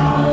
power.